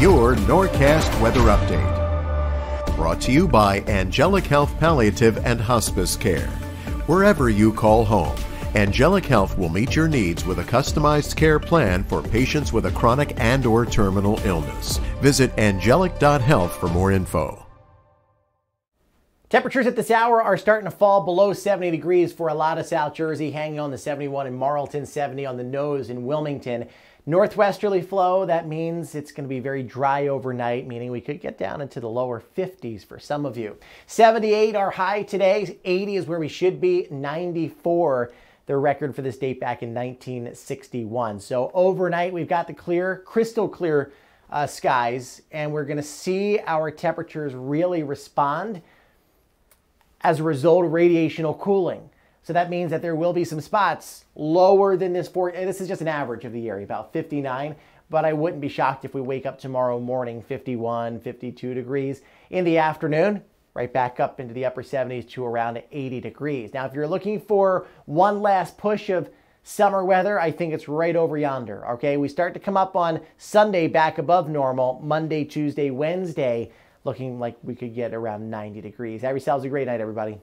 your Norcast weather update. Brought to you by Angelic Health Palliative and Hospice Care. Wherever you call home, Angelic Health will meet your needs with a customized care plan for patients with a chronic and or terminal illness. Visit angelic.health for more info. Temperatures at this hour are starting to fall below 70 degrees for a lot of South Jersey, hanging on the 71 in Marlton, 70 on the nose in Wilmington. Northwesterly flow, that means it's going to be very dry overnight, meaning we could get down into the lower 50s for some of you. 78 our high today, 80 is where we should be, 94 their record for this date back in 1961. So overnight, we've got the clear, crystal clear uh, skies, and we're going to see our temperatures really respond as a result of radiational cooling. So that means that there will be some spots lower than this four. This is just an average of the area, about 59. But I wouldn't be shocked if we wake up tomorrow morning 51, 52 degrees. In the afternoon, right back up into the upper 70s to around 80 degrees. Now, if you're looking for one last push of summer weather, I think it's right over yonder. Okay, we start to come up on Sunday back above normal, Monday, Tuesday, Wednesday looking like we could get around 90 degrees. Have yourselves a great night, everybody.